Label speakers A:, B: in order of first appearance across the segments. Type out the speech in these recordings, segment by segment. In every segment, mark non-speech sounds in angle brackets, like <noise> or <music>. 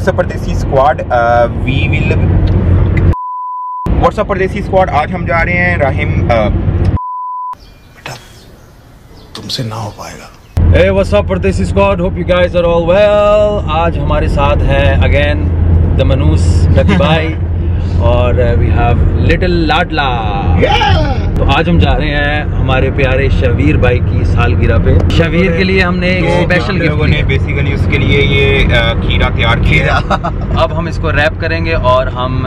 A: What's up Pardesi squad we will what's up Pardesi squad आज हम जा रहे हैं राहिम uh,
B: तुमसे ना हो पाएगा।
C: Hey, what's up, Pardesi squad? Hope you guys are all well. आज हमारे साथ है again the मनूस रति <laughs> भाई और वी हैव लिटिल लाडला तो आज हम जा रहे हैं हमारे प्यारे शबीर भाई की सालगिरह पे। शबीर के लिए हमने एक
A: तो
C: स्पेशल गिफ्ट
A: लोगों ने बेसिकली उसके लिए ये खीरा तैयार किया। <laughs>
C: अब हम इसको रैप करेंगे और हम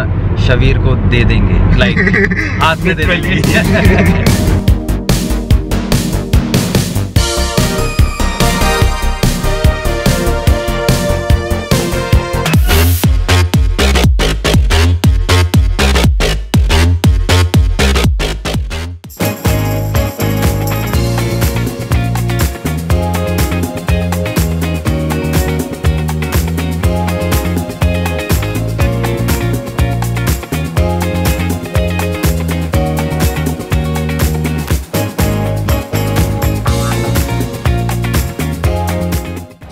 C: शबीर को दे देंगे। लाइक हाथ में दे देंगे। <laughs>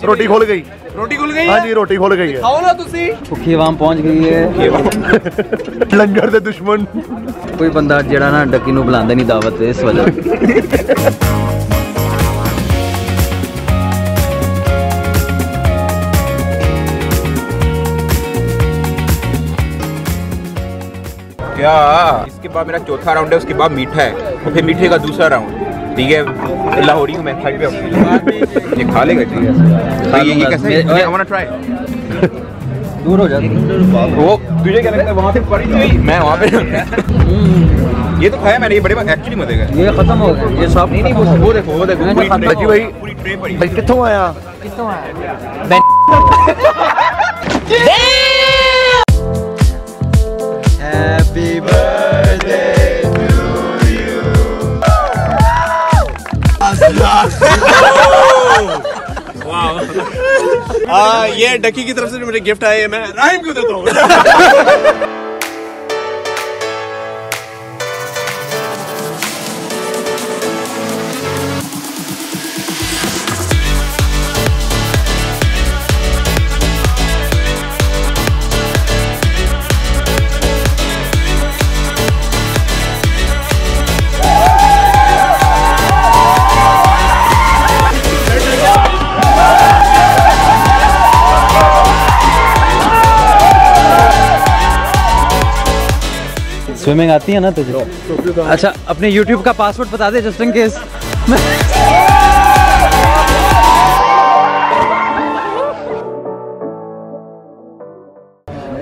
B: रोटी खुल गई रोटी खुल गई हाँ जी रोटी खुल गई है
C: ਖੇਵਾਮ ਪਹੁੰਚ ਗਈ ਹੈ
B: लंगर <laughs> दे दुश्मन
C: ਕੋਈ ਬੰਦਾ ਜਿਹੜਾ ਨਾ ਡੱਕੀ ਨੂੰ ਬੁਲਾਉਂਦਾ ਨਹੀਂ ਦਾਵਤ ਤੇ ਇਸ ਵਜ੍ਹਾ
A: क्या इसके बाद मेरा चौथा राउंड है उसके बाद मीठा है और फिर मीठे का दूसरा राउंड ठीक है लाहौरी हूँ मैं साइड पे हूँ। ये खा लेगा ठीक है। तो ये ये कैसे आई वांट ट्राई
C: दूर हो जाती
A: वो तुझे क्या लगता है वहाँ से पड़ी थी मैं वहाँ पे ये तो खाया मैंने ये बड़े एक्चुअली मज़े का
C: ये खत्म हो गया ये सब
A: नहीं नहीं वो वो देखो वो देखो
C: मैंने खाता
B: जी भाई।
A: पूरी ट्रे पड़ी।
B: भाई कितों आया?
C: हैप्पी <laughs> <laughs>
D: आ, ये डकी की तरफ़ से भी मुझे गिफ्ट आए हैं मैं राहिम क्यों देता हूँ? <laughs> <laughs>
C: स्विमिंग आती है ना तुझे? अच्छा अपने YouTube का पासवर्ड बता दे जस्ट इन केस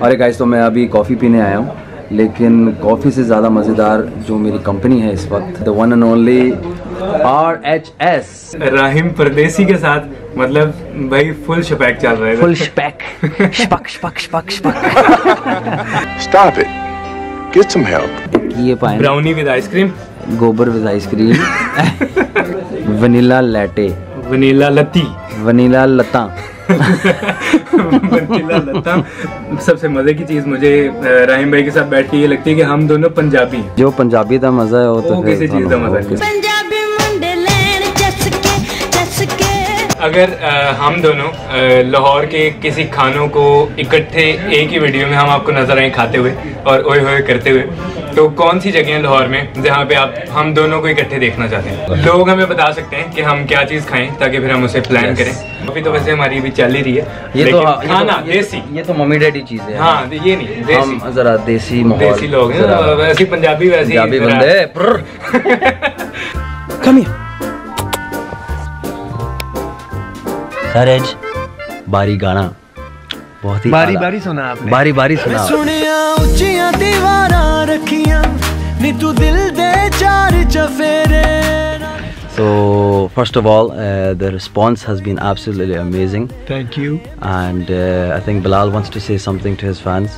C: अरे गाइस तो मैं अभी कॉफ़ी पीने आया हूँ लेकिन कॉफ़ी से ज़्यादा मज़ेदार जो मेरी कंपनी है इस वक्त the one and only R H S
E: Rahim Pardesi के साथ मतलब भाई फुल शपैक चल रहा है।
C: Full spec spec spec spec spec
B: stop it Get some help.
C: ये pie brownie
E: with ice cream
C: गोबर with ice cream vanilla
E: latte vanilla लती
C: वनीला लता।
E: वनीला लता। सबसे मज़े की चीज़ मुझे राहिम भाई के साथ बैठ के ये लगती है कि हम दोनों पंजाबी
C: जो पंजाबी का मज़ा है वो तो
E: किसी चीज़
F: का मज़ा है
E: अगर हम दोनों लाहौर के किसी खानों को इकट्ठे एक ही वीडियो में हम आपको नज़र आए खाते हुए और ओए होए करते हुए तो कौन सी जगह है लाहौर में जहाँ पे आप हम दोनों को इकट्ठे देखना चाहते हैं? लोग हमें बता सकते हैं कि हम क्या चीज़ खाएँ ताकि फिर हम उसे प्लान करें। अभी तो वैसे हमारी अभी चल ही रही है
C: ये तो हाँ, तो-
E: खाना देसी।
C: ये तो मम्मी डैडी चीज़ें हैं।
E: हाँ ये नहीं देसी।
C: हम जरा देसी माहौल
E: देसी लोग हैं वैसे पंजाबी वैसे
C: पंजाबी बंदे कम <laughs> courage बारी गाना बहुत ही बारी बारी सुना आपने बारी बारी सुना
G: सुनिया उचिया दीवारा रखिया नी तू दिल दे चार चफेरे
C: So first of all, uh, the response has been absolutely amazing.
G: Thank you.
C: And uh, I think Bilal wants to say something to his fans.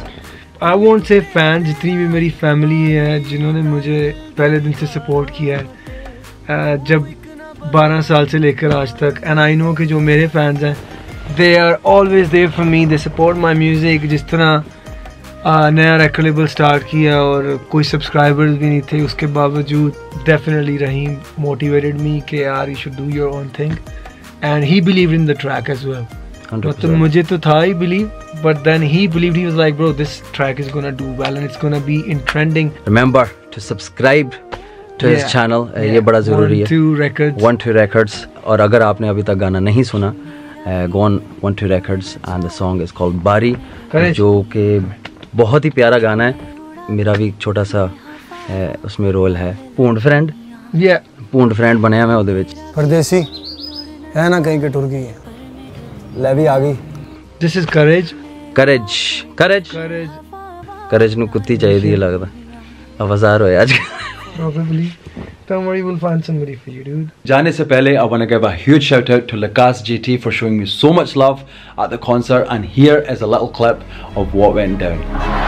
G: I won't say fans. जितनी भी मेरी family है जिन्होंने मुझे पहले दिन से support किया है जब 12 साल से लेकर आज तक। एंड आई नो कि जो मेरे फैंस हैं they are always there for me they support my music जिस तरह अ, नया रेकॉर्ड लेबल स्टार्ट किया और कोई सब्सक्राइबर्स भी नहीं थे उसके बावजूद डेफिनेटली रहीम मोटिवेटेड मी कि यार you should do your own thing and he believe in the track as well मतलब मुझे तो था ही believe but then he believed he was like bro this track is gonna do well and it's gonna be in trending
C: remember to subscribe to his channel ये बड़ा ज़रूरी है
G: two records
C: one two records और अगर आपने अभी तक गाना नहीं सुना go on one two records and the song is called Baari
G: Correct.
C: जो कि बहुत ही प्यारा गाना है मेरा भी एक छोटा सा अ, उसमें रोल है पूर्ण फ्रेंड
G: या
C: पूर्ण फ्रेंड ਬਣਿਆ ਮੈਂ ਉਹਦੇ ਵਿੱਚ
H: परदेसी है ना कहीं के टुर गई है ले भी आ गई
G: this is courage
C: courage courage
G: courage
C: courage ਨੂੰ ਕੁੱਤੀ ਚਾਹੀਦੀ ਹੈ ਲੱਗਦਾ ਅਵਜ਼ਾਰ ਹੋਇਆ ਅੱਜ
G: probably. Don't worry, we'll find somebody for you, dude.
C: Jaane se pehle, I want to give a huge shout out to Lakas JT for showing me so much love at the concert, and here is a little clip of what went down.